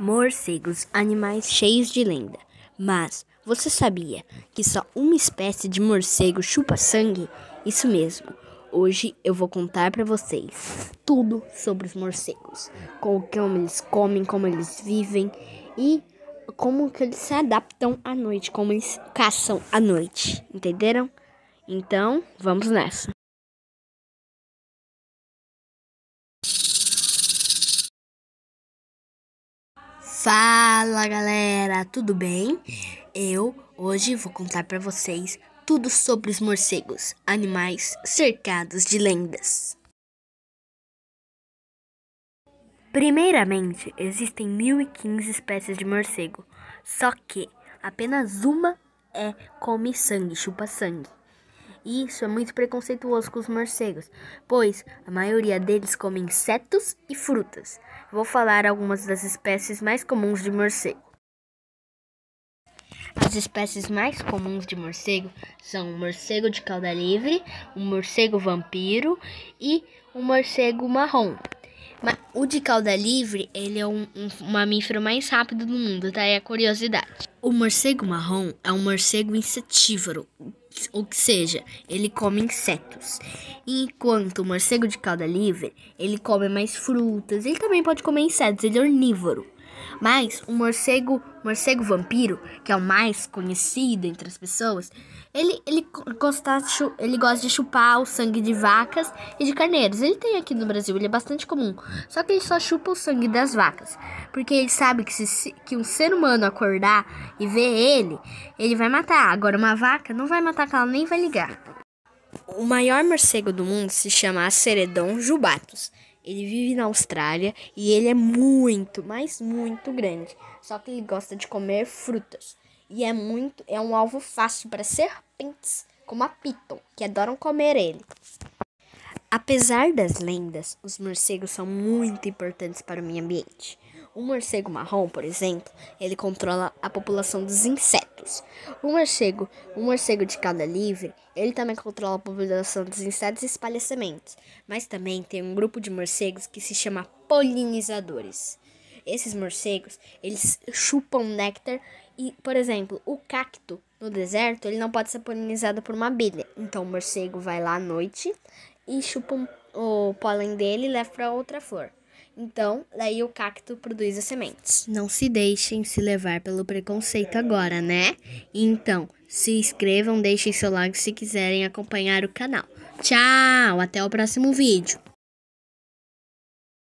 Morcegos, animais cheios de lenda. Mas você sabia que só uma espécie de morcego chupa sangue? Isso mesmo. Hoje eu vou contar para vocês tudo sobre os morcegos, como eles comem, como eles vivem e como que eles se adaptam à noite, como eles caçam à noite. Entenderam? Então, vamos nessa. Fala galera, tudo bem? Eu hoje vou contar para vocês tudo sobre os morcegos, animais cercados de lendas. Primeiramente, existem 1015 espécies de morcego, só que apenas uma é come sangue, chupa sangue. E isso é muito preconceituoso com os morcegos, pois a maioria deles come insetos e frutas. Vou falar algumas das espécies mais comuns de morcego. As espécies mais comuns de morcego são o morcego de cauda livre, o morcego vampiro e o morcego marrom. O de cauda livre, ele é um, um mamífero mais rápido do mundo, tá? É a curiosidade. O morcego marrom é um morcego insetívoro, ou seja, ele come insetos. Enquanto o morcego de cauda livre, ele come mais frutas, ele também pode comer insetos, ele é onívoro. Mas o morcego, morcego vampiro, que é o mais conhecido entre as pessoas, ele, ele, gosta, ele gosta de chupar o sangue de vacas e de carneiros. Ele tem aqui no Brasil, ele é bastante comum. Só que ele só chupa o sangue das vacas. Porque ele sabe que se que um ser humano acordar e ver ele, ele vai matar. Agora, uma vaca não vai matar, que ela nem vai ligar. O maior morcego do mundo se chama Aceredon jubatus. Ele vive na Austrália e ele é muito, mas muito grande. Só que ele gosta de comer frutas. E é muito, é um alvo fácil para serpentes, como a piton, que adoram comer ele. Apesar das lendas, os morcegos são muito importantes para o meio ambiente. O morcego marrom, por exemplo, ele controla a população dos insetos. O morcego, o morcego de cauda livre, ele também controla a população dos insetos e espalha sementes. Mas também tem um grupo de morcegos que se chama polinizadores. Esses morcegos, eles chupam néctar e, por exemplo, o cacto no deserto, ele não pode ser polinizado por uma abelha. Então o morcego vai lá à noite e chupa o pólen dele e leva para outra flor. Então, daí o cacto produz as sementes. Não se deixem se levar pelo preconceito agora, né? Então, se inscrevam, deixem seu like se quiserem acompanhar o canal. Tchau, até o próximo vídeo.